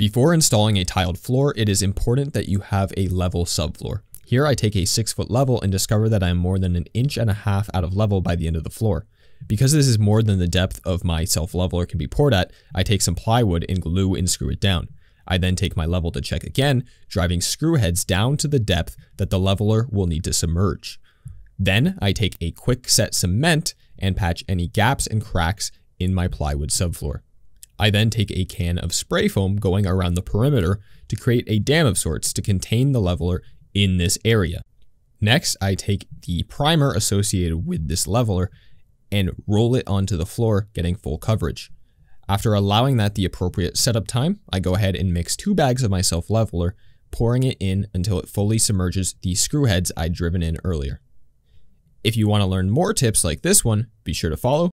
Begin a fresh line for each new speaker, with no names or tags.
Before installing a tiled floor, it is important that you have a level subfloor. Here I take a 6 foot level and discover that I am more than an inch and a half out of level by the end of the floor. Because this is more than the depth of my self-leveler can be poured at, I take some plywood and glue and screw it down. I then take my level to check again, driving screw heads down to the depth that the leveler will need to submerge. Then I take a quick set cement and patch any gaps and cracks in my plywood subfloor. I then take a can of spray foam going around the perimeter to create a dam of sorts to contain the leveler in this area. Next, I take the primer associated with this leveler and roll it onto the floor, getting full coverage. After allowing that the appropriate setup time, I go ahead and mix two bags of my self-leveler, pouring it in until it fully submerges the screw heads I'd driven in earlier. If you want to learn more tips like this one, be sure to follow,